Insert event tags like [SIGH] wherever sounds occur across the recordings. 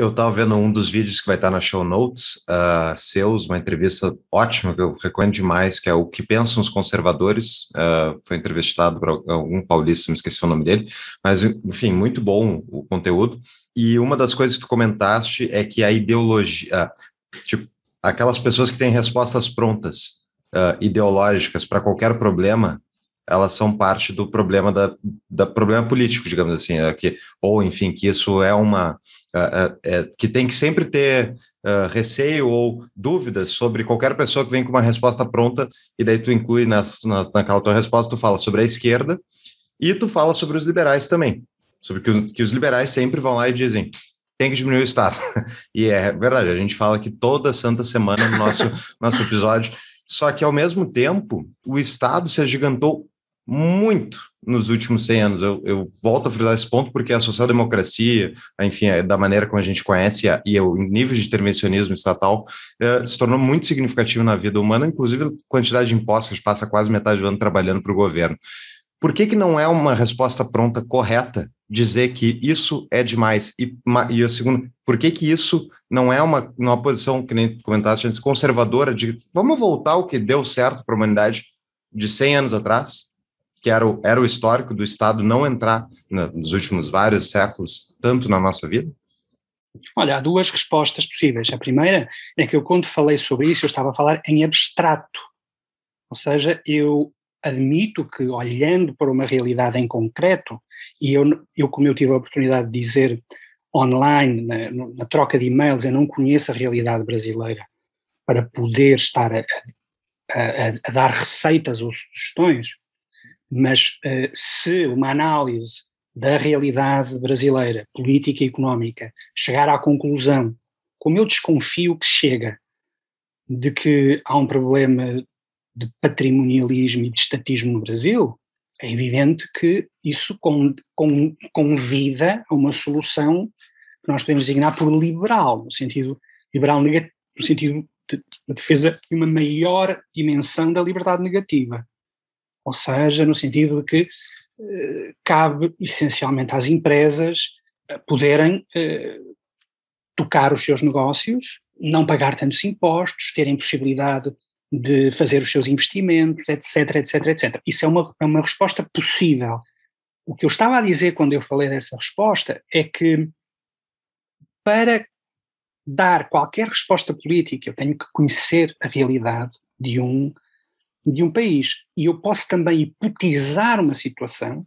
Eu estava vendo um dos vídeos que vai estar na show notes, uh, seus, uma entrevista ótima que eu recomendo demais, que é o que pensam os conservadores. Uh, foi entrevistado por algum paulista, me esqueci o nome dele, mas enfim, muito bom o conteúdo. E uma das coisas que tu comentaste é que a ideologia, uh, tipo, aquelas pessoas que têm respostas prontas, ideológicas para qualquer problema, elas são parte do problema da, da problema político, digamos assim, é que, ou enfim, que isso é uma é, é, que tem que sempre ter uh, receio ou dúvidas sobre qualquer pessoa que vem com uma resposta pronta, e daí tu inclui nas, na, naquela tua resposta, tu fala sobre a esquerda, e tu fala sobre os liberais também, sobre que os, que os liberais sempre vão lá e dizem tem que diminuir o Estado. [LAUGHS] E é verdade, a gente fala que toda santa semana no nosso, [LAUGHS] nosso episódio, só que ao mesmo tempo o Estado se agigantou muito nos últimos 100 anos. Eu, eu volto a frisar esse ponto porque a social-democracia, enfim, é da maneira como a gente conhece a, e o nível de intervencionismo estatal eh, se tornou muito significativo na vida humana, inclusive a quantidade de impostos, gente passa quase metade do ano trabalhando para o governo. Por que, que não é uma resposta pronta, correta, dizer que isso é demais? E, e segundo, por que, que isso não é uma, uma posição, que nem comentaste conservadora, de vamos voltar ao que deu certo para a humanidade de 100 anos atrás? Que era o, era o histórico do Estado não entrar na, nos últimos vários séculos tanto na nossa vida? Olha, há duas respostas possíveis. A primeira é que eu, quando falei sobre isso, eu estava a falar em abstrato. Ou seja, eu admito que, olhando para uma realidade em concreto, e eu, eu como eu tive a oportunidade de dizer online, na, na troca de e-mails, eu não conheço a realidade brasileira para poder estar a, a, a dar receitas ou sugestões, mas uh, se uma análise da realidade brasileira, política e económica, chegar à conclusão, como eu desconfio que chega, de que há um problema de patrimonialismo e de estatismo no Brasil, é evidente que isso convida a uma solução que nós podemos designar por liberal, no sentido liberal negativo, no sentido de, de defesa de uma maior dimensão da liberdade negativa ou seja, no sentido de que eh, cabe essencialmente às empresas eh, poderem eh, tocar os seus negócios, não pagar tantos impostos, terem possibilidade de fazer os seus investimentos, etc, etc, etc. Isso é uma, é uma resposta possível. O que eu estava a dizer quando eu falei dessa resposta é que para dar qualquer resposta política eu tenho que conhecer a realidade de um de um país. E eu posso também hipotizar uma situação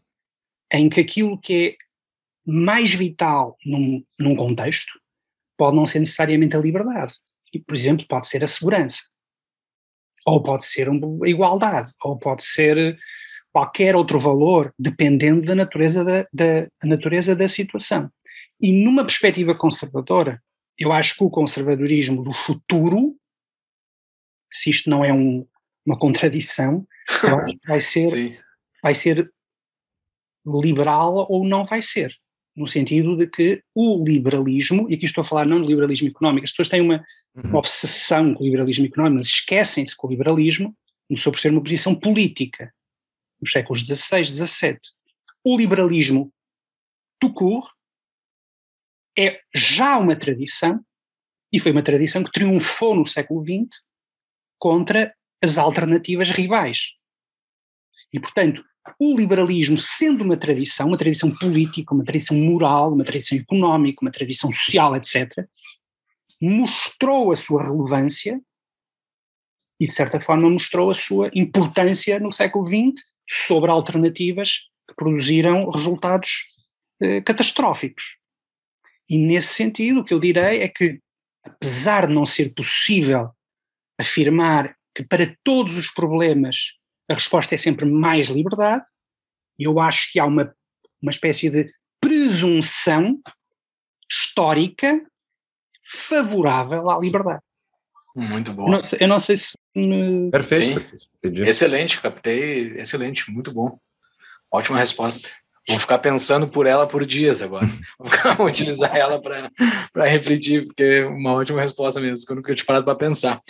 em que aquilo que é mais vital num, num contexto pode não ser necessariamente a liberdade. E, por exemplo, pode ser a segurança. Ou pode ser a igualdade. Ou pode ser qualquer outro valor, dependendo da natureza da, da, da natureza da situação. E numa perspectiva conservadora, eu acho que o conservadorismo do futuro, se isto não é um, uma contradição, eu acho que vai ser, vai ser liberal ou não vai ser. No sentido de que o liberalismo, e aqui estou a falar não do liberalismo económico, as pessoas têm uma, uhum. uma obsessão com o liberalismo económico, mas esquecem-se que o liberalismo começou por ser uma posição política nos séculos XVI, XVII. O liberalismo tout court é já uma tradição, e foi uma tradição que triunfou no século XX contra as alternativas rivais. E, portanto, o liberalismo, sendo uma tradição, uma tradição política, uma tradição moral, uma tradição económica, uma tradição social, etc., mostrou a sua relevância e, de certa forma, mostrou a sua importância no século XX sobre alternativas que produziram resultados eh, catastróficos. E, nesse sentido, o que eu direi é que, apesar de não ser possível afirmar que para todos os problemas a resposta é sempre mais liberdade, eu acho que há uma, uma espécie de presunção histórica favorável à liberdade. Muito bom. Eu não, sei, eu não sei se. Perfeito. Sim. Excelente, captei. Excelente, muito bom. Ótima resposta. Vou ficar pensando por ela por dias agora. [LAUGHS] Vou utilizar ela para refletir, porque é uma ótima resposta mesmo, que eu tinha parado para pensar.